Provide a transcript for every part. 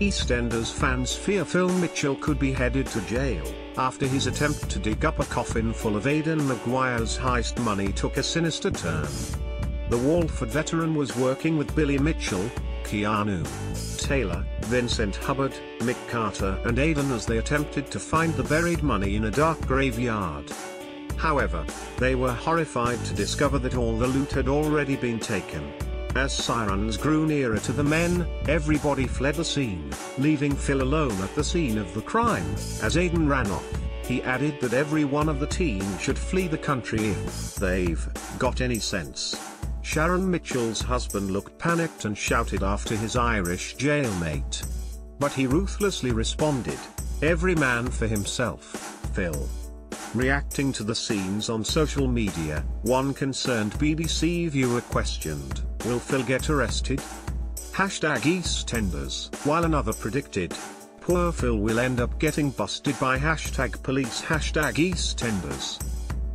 EastEnders fans fear Phil Mitchell could be headed to jail, after his attempt to dig up a coffin full of Aidan Maguire's heist money took a sinister turn. The Walford veteran was working with Billy Mitchell, Keanu Taylor, Vincent Hubbard, Mick Carter and Aidan as they attempted to find the buried money in a dark graveyard. However, they were horrified to discover that all the loot had already been taken. As sirens grew nearer to the men, everybody fled the scene, leaving Phil alone at the scene of the crime. As Aidan ran off, he added that every one of the team should flee the country if they've got any sense. Sharon Mitchell's husband looked panicked and shouted after his Irish jailmate. But he ruthlessly responded, every man for himself, Phil. Reacting to the scenes on social media, one concerned BBC viewer questioned, will Phil get arrested? Hashtag EastEnders, while another predicted, poor Phil will end up getting busted by hashtag police hashtag EastEnders.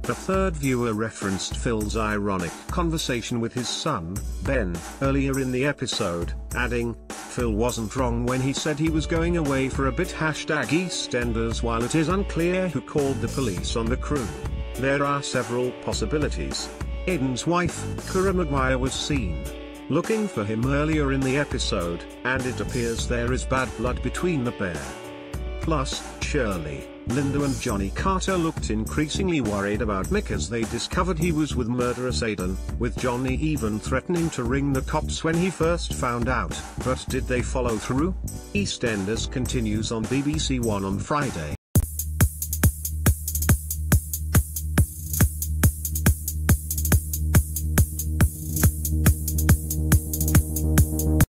The third viewer referenced Phil's ironic conversation with his son, Ben, earlier in the episode, adding, Phil wasn't wrong when he said he was going away for a bit hashtag EastEnders while it is unclear who called the police on the crew. There are several possibilities. Aidan's wife, Ciara Maguire was seen looking for him earlier in the episode, and it appears there is bad blood between the pair. Plus, Shirley, Linda and Johnny Carter looked increasingly worried about Mick as they discovered he was with murderous Aidan, with Johnny even threatening to ring the cops when he first found out, but did they follow through? EastEnders continues on BBC One on Friday.